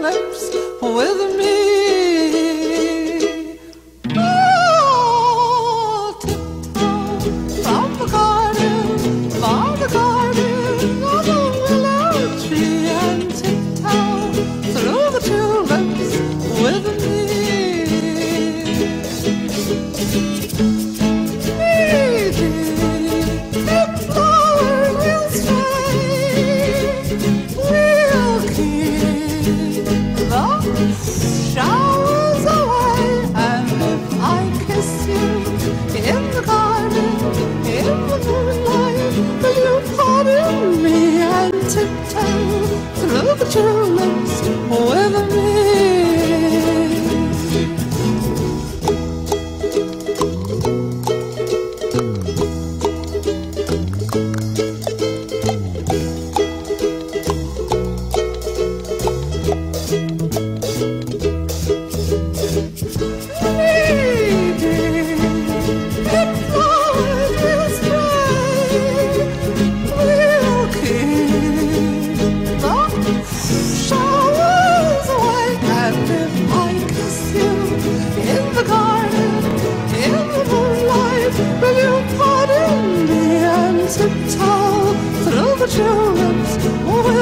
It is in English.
lips with me. Oh, tiptoe the garden, the garden tree, and tiptoe through the tulips with me. Will you pardon me and tiptoe through the truth? the children's.